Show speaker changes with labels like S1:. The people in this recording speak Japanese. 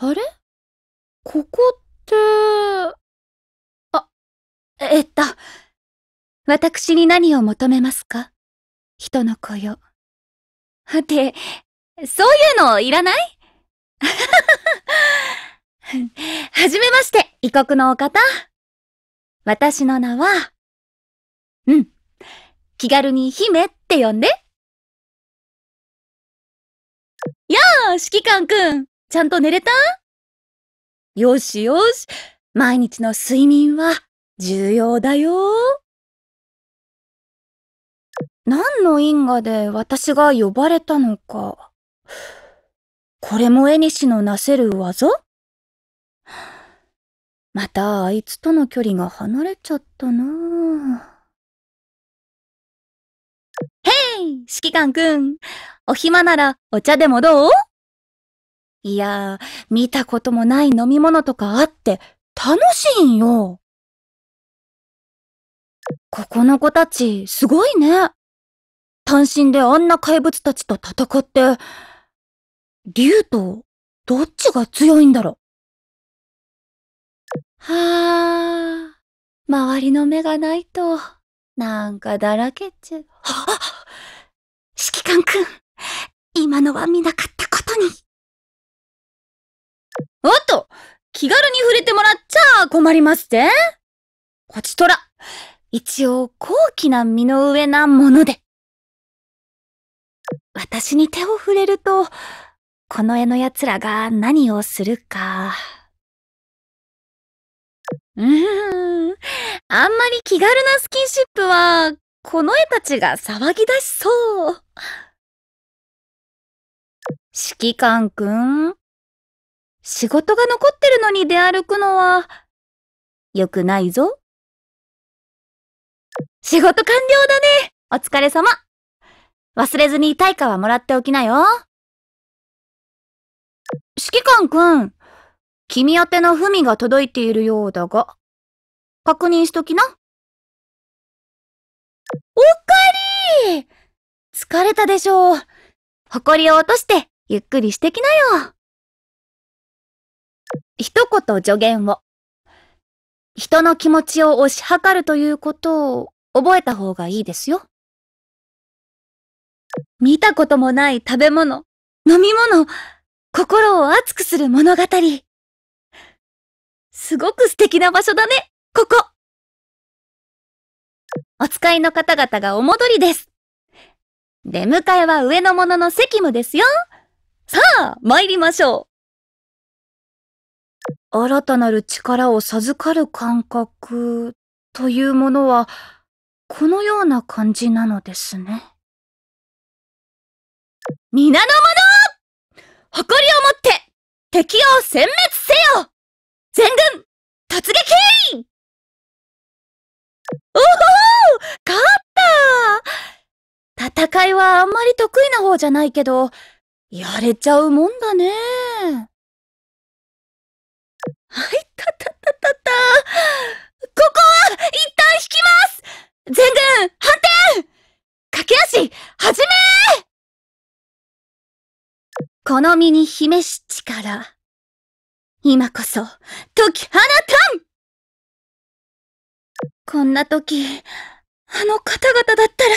S1: あれ？ここって、あ、えっと、私に何を求めますか？人の子よ。って、そういうのいらない？はじめまして、異国のお方。私の名は、うん、気軽に姫って呼んで。やあ、指揮官くん、ちゃんと寝れた？よしよし、毎日の睡眠は重要だよ。何の因果で私が呼ばれたのか。これも絵にしのなせる技？またあいつとの距離が離れちゃったなへい指揮官くん。お暇ならお茶でもどう？いや見たこともない飲み物とかあって楽しいんよ。ここの子たちすごいね。単身であんな怪物たちと戦って、竜とどっちが強いんだろはあ、周りの目がないと、なんかだらけちゃう。指揮官くん、今のは見なかったことに。おっと気軽に触れてもらっちゃ困りますってこちとら、一応高貴な身の上なもので。私に手を触れると、この絵の奴らが何をするか。うーん。あんまり気軽なスキンシップは、この絵たちが騒ぎ出しそう。指揮官くん。仕事が残ってるのに出歩くのは、良くないぞ。仕事完了だね。お疲れ様。忘れずに対価はもらっておきなよ。指揮官くん、君宛ての文が届いているようだが、確認しときな。おかえり疲れたでしょう。埃を落としてゆっくりしてきなよ。一言助言を。人の気持ちを推し量るということを覚えた方がいいですよ。見たこともない食べ物、飲み物、心を熱くする物語。すごく素敵な場所だね、ここ。お使いの方々がお戻りです。出迎えは上の者の責務ですよ。さあ、参りましょう。新たなる力を授かる感覚というものは、このような感じなのですね。皆の者誇りを持って敵を殲滅せよ全軍突撃おほほ勝った戦いはあんまり得意な方じゃないけど、やれちゃうもんだね。はい、たたたたた。ここは一旦引きます。全軍反転駆け足始め。この身に秘めし力。今こそ、解き放たん。こんな時、あの方々だったら、